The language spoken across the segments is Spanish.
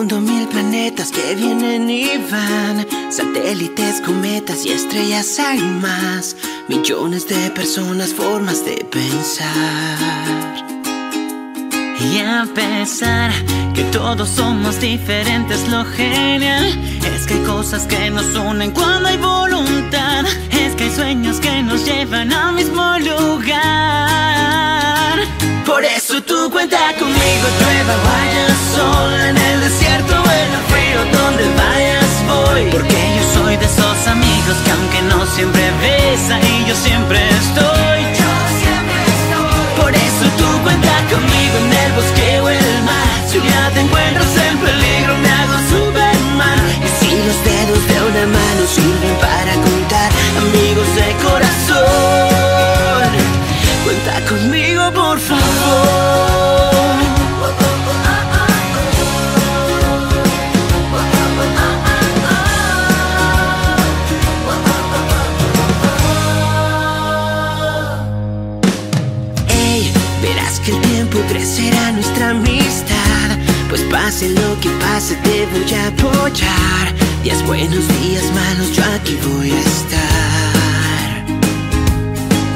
Mundo, mil planetas que vienen y van. Satélites, cometas y estrellas hay más. Millones de personas, formas de pensar. Y a pesar que todos somos diferentes, lo genial es que hay cosas que nos unen cuando hay voluntad. Es que hay sueños que nos llevan al mismo lugar. Por eso tú cuenta conmigo, llueva, vaya sol crecerá nuestra amistad. Pues pase lo que pase, te voy a apoyar. Días buenos, días malos, yo aquí voy a estar.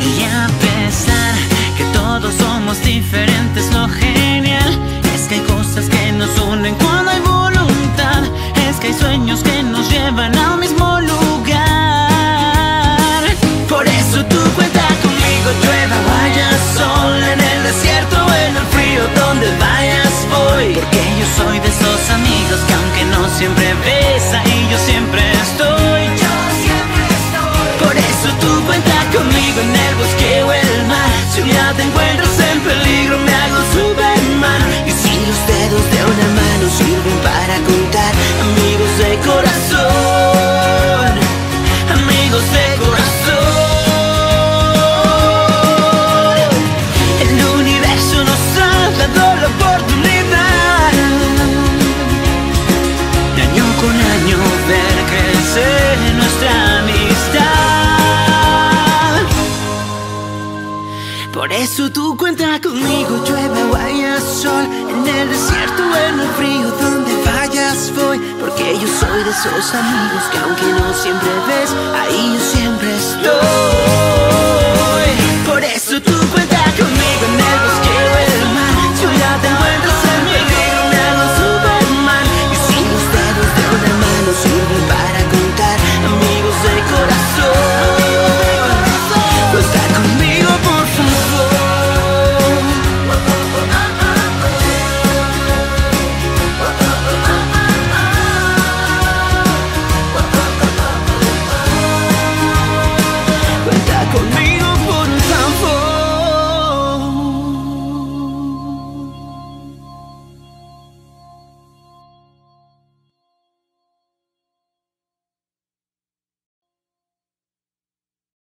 Y a pesar que todos somos diferentes, lo genial es que hay cosas que nos unen cuando hay voluntad. Es que hay sueños que nos llevan al mismo siempre ves, ahí yo siempre estoy. Yo siempre estoy. Por eso tú cuenta conmigo en el bosque o el mar. Si un día te encuentras en peligro, me hago Superman. Y si los dedos de una mano sirven para Por eso tú cuenta conmigo, llueva o haya sol, en el desierto o en el frío, donde vayas voy. Porque yo soy de esos amigos que aunque no siempre ves, ahí yo siempre estoy.